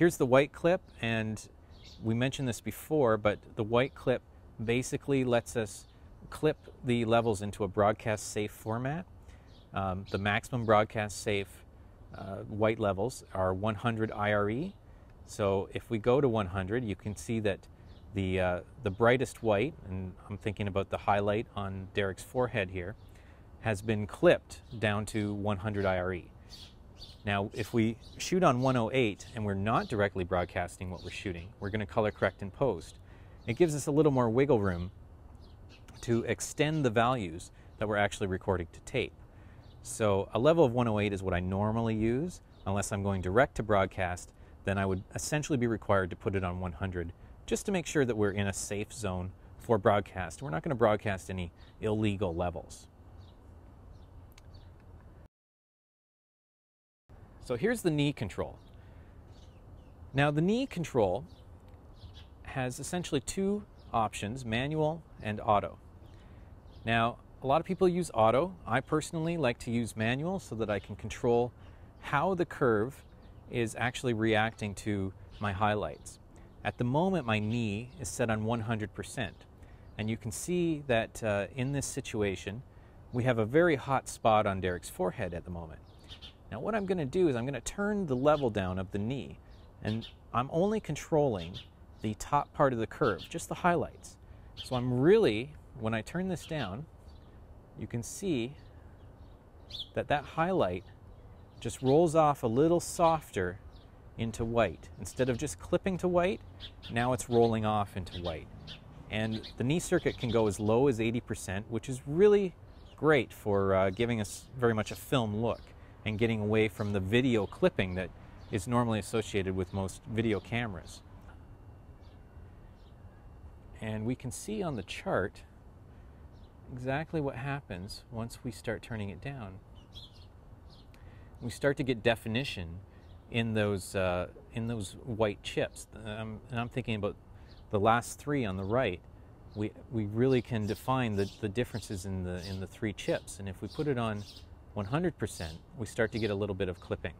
here's the white clip, and we mentioned this before, but the white clip basically lets us clip the levels into a broadcast safe format. Um, the maximum broadcast safe uh, white levels are 100 IRE. So if we go to 100, you can see that the, uh, the brightest white, and I'm thinking about the highlight on Derek's forehead here, has been clipped down to 100 IRE. Now, if we shoot on 108 and we're not directly broadcasting what we're shooting, we're going to color correct in post. It gives us a little more wiggle room to extend the values that we're actually recording to tape. So a level of 108 is what I normally use. Unless I'm going direct to broadcast, then I would essentially be required to put it on 100 just to make sure that we're in a safe zone for broadcast. We're not going to broadcast any illegal levels. So here's the knee control. Now the knee control has essentially two options, manual and auto. Now, a lot of people use auto. I personally like to use manual so that I can control how the curve is actually reacting to my highlights. At the moment, my knee is set on 100%. And you can see that uh, in this situation, we have a very hot spot on Derek's forehead at the moment. Now what I'm going to do is I'm going to turn the level down of the knee. And I'm only controlling the top part of the curve, just the highlights. So I'm really, when I turn this down, you can see that that highlight just rolls off a little softer into white. Instead of just clipping to white, now it's rolling off into white. And the knee circuit can go as low as 80%, which is really great for uh, giving us very much a film look and getting away from the video clipping that is normally associated with most video cameras. And we can see on the chart exactly what happens once we start turning it down. We start to get definition in those uh, in those white chips, um, and I'm thinking about the last three on the right. We we really can define the, the differences in the in the three chips, and if we put it on 100%, we start to get a little bit of clipping.